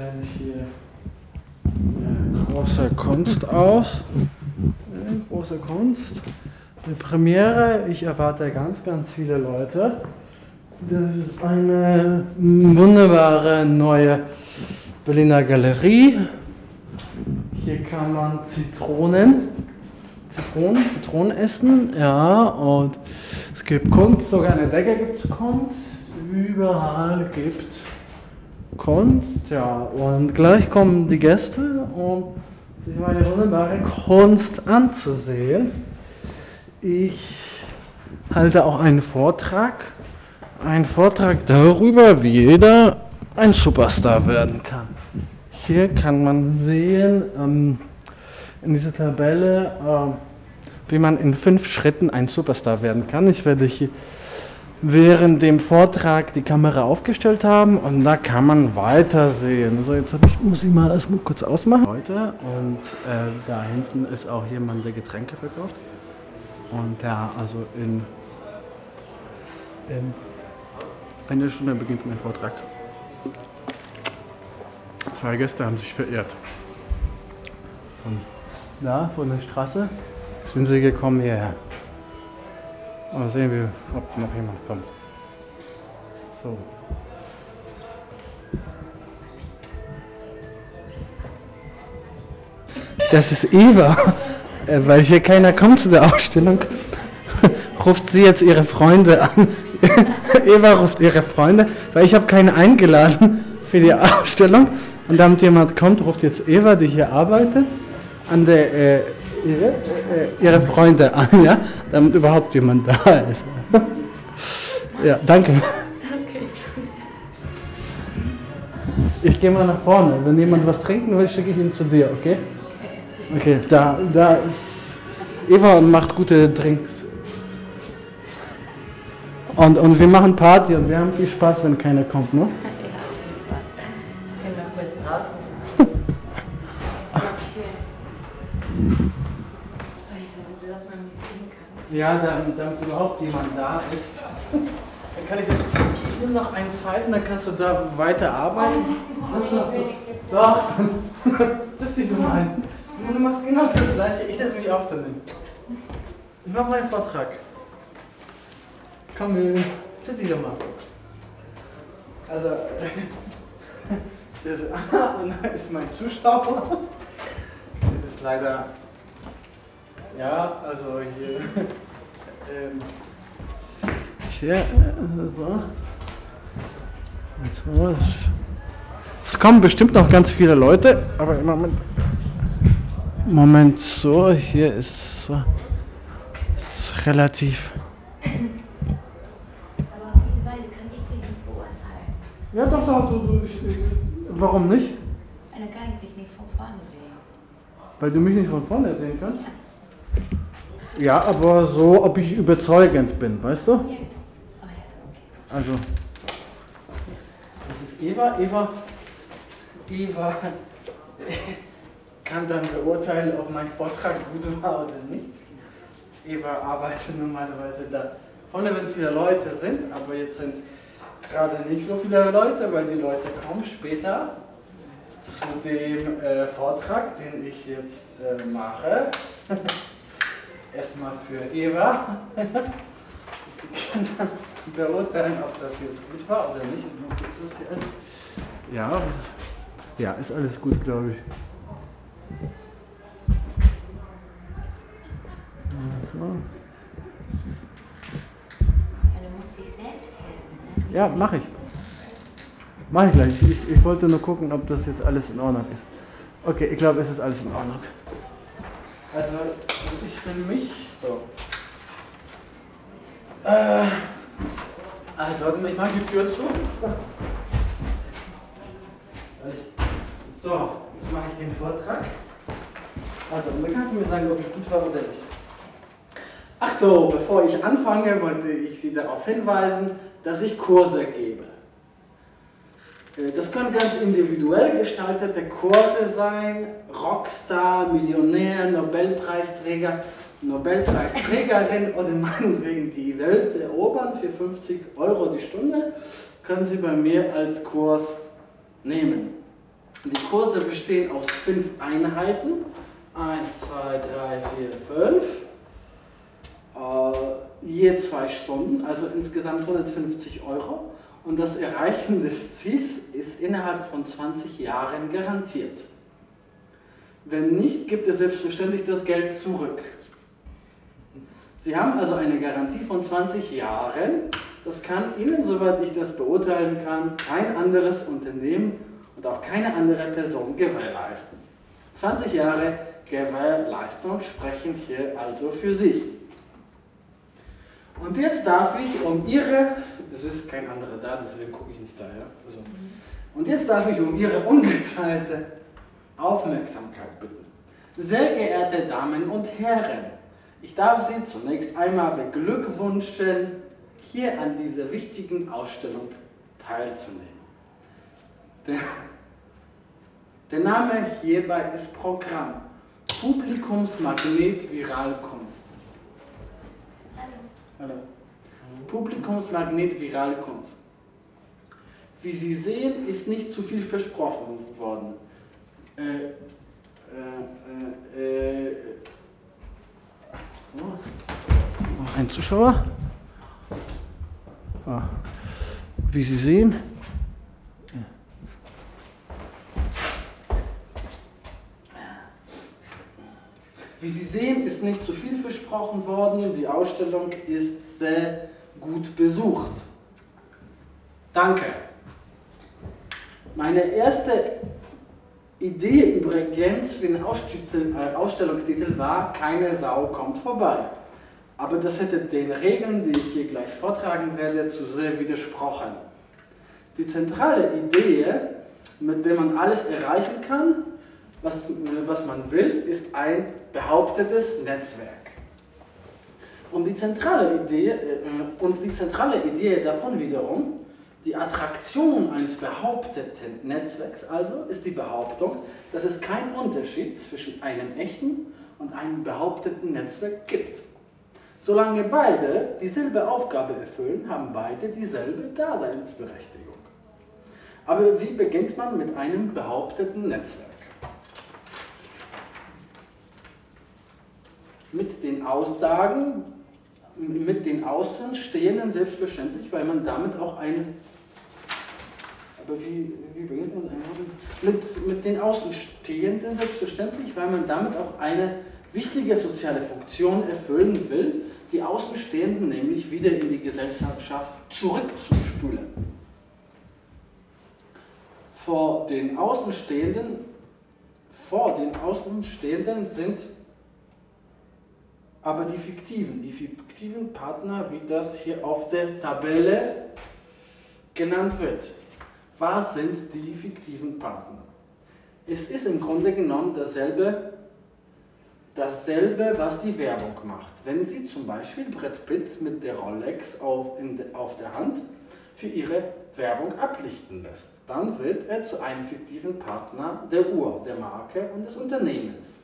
stelle ich hier äh, große Kunst aus. Äh, große Kunst. Eine Premiere, ich erwarte ganz, ganz viele Leute. Das ist eine wunderbare neue Berliner Galerie. Hier kann man Zitronen, Zitronen, Zitronen essen, ja, und es gibt Kunst, sogar in der Decke gibt es Kunst, überall gibt Kunst, ja, und gleich kommen die Gäste, um sich meine wunderbare Kunst anzusehen. Ich halte auch einen Vortrag, einen Vortrag darüber, wie jeder ein Superstar werden kann. Hier kann man sehen, ähm, in dieser Tabelle, äh, wie man in fünf Schritten ein Superstar werden kann. Ich werde hier während dem Vortrag die Kamera aufgestellt haben und da kann man weiter sehen. So, jetzt ich, muss ich mal erstmal kurz ausmachen. Heute und äh, da hinten ist auch jemand, der Getränke verkauft. Und ja, also in, in einer Stunde beginnt mein Vortrag. Zwei Gäste haben sich verirrt. Von da, von der Straße, sind sie gekommen hierher. Mal sehen wir, ob noch jemand kommt. So. Das ist Eva, äh, weil hier keiner kommt zu der Ausstellung. ruft sie jetzt ihre Freunde an. Eva ruft ihre Freunde, weil ich habe keine eingeladen für die Ausstellung. Und damit jemand kommt, ruft jetzt Eva, die hier arbeitet, an der äh, ihre, äh, ihre Freunde an, ja, damit überhaupt jemand da ist. ja, danke. Ich gehe mal nach vorne. Wenn jemand was trinken will, schicke ich ihn zu dir, okay? Okay, da, da ist Eva und macht gute Drinks. Und, und wir machen Party und wir haben viel Spaß, wenn keiner kommt, ne? Ja, damit, damit überhaupt jemand da ist. Dann kann ich sagen, ich nehme noch einen zweiten, dann kannst du da weiter arbeiten. Doch, das ist nicht so mein. Du machst genau das gleiche. Ich setze mich auch dahin. Ich mache meinen Vortrag. Komm, wir setz dich doch mal. Also, das da ist mein Zuschauer. Das ist leider ja, also hier. ähm, hier, so. so. Es kommen bestimmt noch ganz viele Leute, aber im Moment. Moment, so, hier ist so. Ist relativ. Aber auf diese Weise kann ich dich nicht beurteilen. Ja, doch, doch, du, du, ich, warum nicht? Dann kann ich dich nicht von vorne sehen. Weil du mich nicht von vorne sehen kannst? Ja. Ja, aber so, ob ich überzeugend bin, weißt du? Also, das ist Eva. Eva, Eva kann dann beurteilen, ob mein Vortrag gut war oder nicht. Eva arbeitet normalerweise da vorne, wenn viele Leute sind, aber jetzt sind gerade nicht so viele Leute, weil die Leute kommen später zu dem äh, Vortrag, den ich jetzt äh, mache. erstmal für Eva. Sie kann dann beurteilen, ob das jetzt gut war oder nicht. Ist das jetzt? Ja, ja, ist alles gut, glaube ich. Ja, du musst dich selbst filmen, ne? Ja, mache ich. Mache ich gleich. Ich, ich wollte nur gucken, ob das jetzt alles in Ordnung ist. Okay, ich glaube, es ist alles in Ordnung. Also, ich bin mich so. Äh, also, warte mal, ich mache die Tür zu. So, jetzt mache ich den Vortrag. Also, dann kannst du mir sagen, ob ich gut war oder nicht. Ach so, bevor ich anfange, wollte ich Sie darauf hinweisen, dass ich Kurse gebe. Äh, das können ganz individuell gestaltete Kurse sein, Rockstar, Millionär, Nobelpreisträger, Nobelpreisträgerin oder meinetwegen die Welt erobern für 50 Euro die Stunde, können Sie bei mir als Kurs nehmen. Die Kurse bestehen aus fünf Einheiten. Eins, zwei, drei, vier, fünf. Äh, je zwei Stunden, also insgesamt 150 Euro. Und das Erreichen des Ziels ist innerhalb von 20 Jahren garantiert. Wenn nicht, gibt es selbstverständlich das Geld zurück. Sie haben also eine Garantie von 20 Jahren. Das kann Ihnen, soweit ich das beurteilen kann, kein anderes Unternehmen und auch keine andere Person gewährleisten. 20 Jahre Gewährleistung sprechen hier also für sich. Und jetzt darf ich um Ihre, es ist kein anderer da, deswegen gucke ich nicht da, ja? Also, und jetzt darf ich um Ihre ungeteilte Aufmerksamkeit bitten. Sehr geehrte Damen und Herren, ich darf Sie zunächst einmal beglückwünschen, hier an dieser wichtigen Ausstellung teilzunehmen. Der, der Name hierbei ist Programm. Publikumsmagnet Viralkunst. Hallo. Publikumsmagnet Viralkunst. Wie Sie sehen, ist nicht zu viel versprochen worden. Äh, äh, äh, äh. Oh. Noch ein Zuschauer. Ah. Wie Sie sehen, Wie Sie sehen, ist nicht versprochen worden. Die Ausstellung ist sehr gut besucht. Danke. Meine erste Idee übrigens für den äh, Ausstellungstitel war Keine Sau kommt vorbei. Aber das hätte den Regeln, die ich hier gleich vortragen werde, zu sehr widersprochen. Die zentrale Idee, mit der man alles erreichen kann, was, was man will, ist ein behauptetes Netzwerk. Und die zentrale Idee, äh, und die zentrale Idee davon wiederum, die Attraktion eines behaupteten Netzwerks also, ist die Behauptung, dass es keinen Unterschied zwischen einem echten und einem behaupteten Netzwerk gibt. Solange beide dieselbe Aufgabe erfüllen, haben beide dieselbe Daseinsberechtigung. Aber wie beginnt man mit einem behaupteten Netzwerk? Mit den Aussagen, mit den Außenstehenden selbstverständlich, weil man damit auch eine aber wie, wie beginnt man mit, mit den Außenstehenden selbstverständlich, weil man damit auch eine wichtige soziale Funktion erfüllen will, die Außenstehenden nämlich wieder in die Gesellschaft zurückzuspülen. Vor den Außenstehenden, vor den Außenstehenden sind aber die fiktiven, die fiktiven Partner, wie das hier auf der Tabelle genannt wird. Was sind die fiktiven Partner? Es ist im Grunde genommen dasselbe, dasselbe, was die Werbung macht. Wenn Sie zum Beispiel Brett Pitt mit der Rolex auf, de, auf der Hand für Ihre Werbung ablichten lässt, dann wird er zu einem fiktiven Partner der Uhr, der Marke und des Unternehmens.